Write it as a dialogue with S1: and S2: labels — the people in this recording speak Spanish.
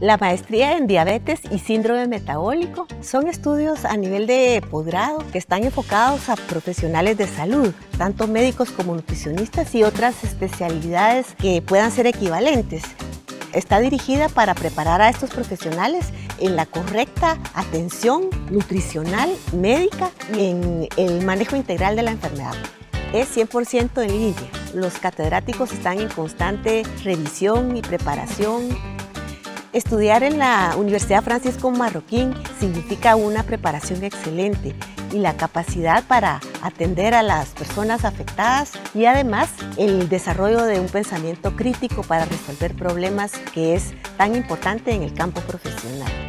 S1: La maestría en diabetes y síndrome metabólico son estudios a nivel de posgrado que están enfocados a profesionales de salud, tanto médicos como nutricionistas y otras especialidades que puedan ser equivalentes. Está dirigida para preparar a estos profesionales en la correcta atención nutricional, médica y en el manejo integral de la enfermedad. Es 100% en línea. Los catedráticos están en constante revisión y preparación Estudiar en la Universidad Francisco Marroquín significa una preparación excelente y la capacidad para atender a las personas afectadas y además el desarrollo de un pensamiento crítico para resolver problemas que es tan importante en el campo profesional.